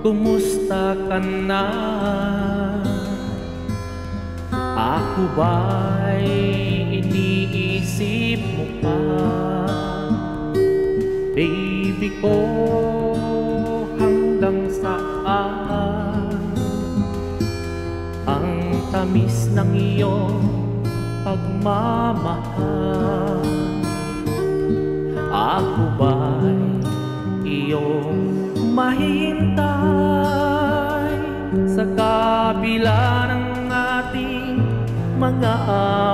kumusta ka na? Ako ba'y iniisip mo pa? Baby ko, hanggang saan? Ang tamis ng iyong pagmamahal Ako ba'y iyong mahintay Sa kabila ng ating mga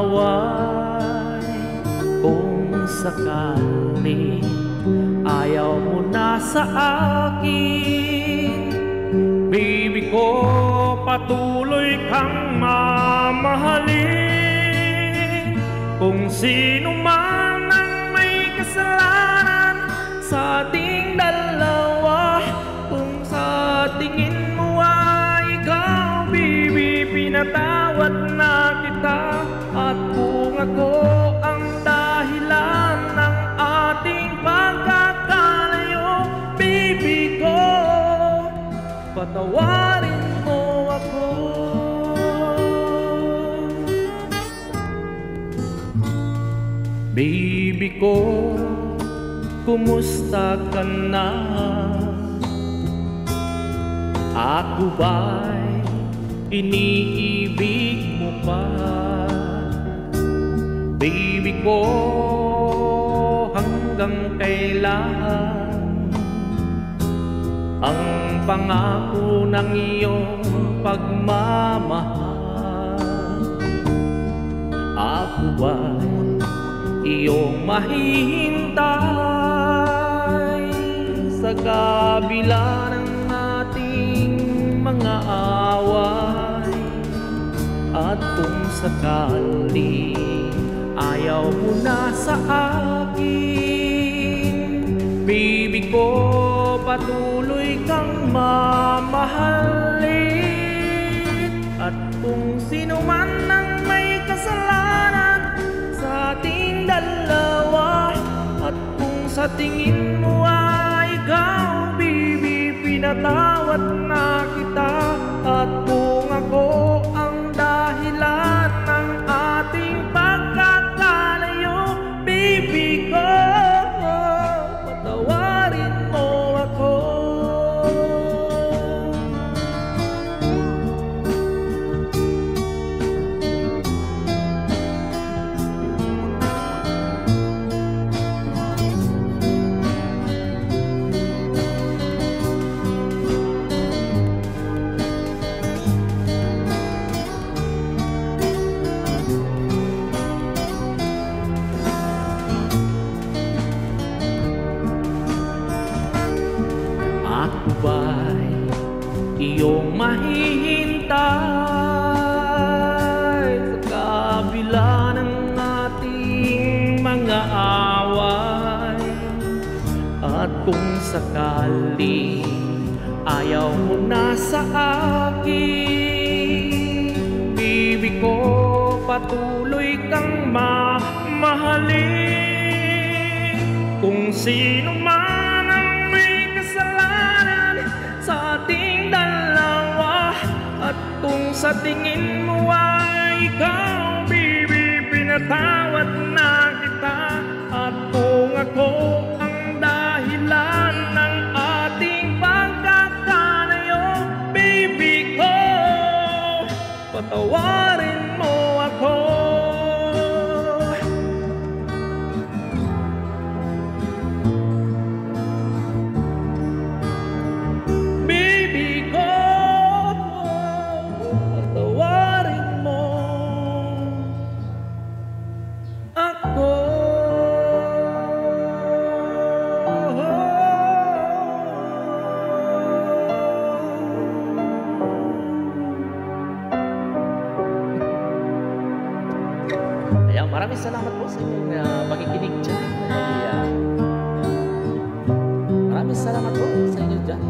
away. Kung sakali ayaw mo na sa akin Baby ko, patuloy kang mamahalin. Kung sino man patawarin mo ako Baby ko, kumusta ka na? Ako ba'y iniibig mo pa? Baby ko, hanggang kailan Ang pangako ng iyong pagmamahal. Ako ba'y iyong mahihintay? Sa kabila ng ating mga away. At kung sakali ayaw mo na sa akin Baby ko, patuloy kang mamahalin. At kung sino man ang may kasalanan sa ating dalawa At kung sa tingin mo ay ikaw, baby, pinatawad na kita At kung ako iyong mahihintay. Sa kabila ng ating mga away. At kung sakali ayaw mo na sa akin Baby ko, patuloy kang mamahalin. Kung sino man sa tingin mo ay ikaw, baby, pinatawad na kita. At kung ako ang dahilan ng ating pagkakalayo Baby ko, patawarin Kaya maraming salamat po sa inyong uh, pakikinig dyan. Ay, uh, maraming salamat po sa inyo dyan.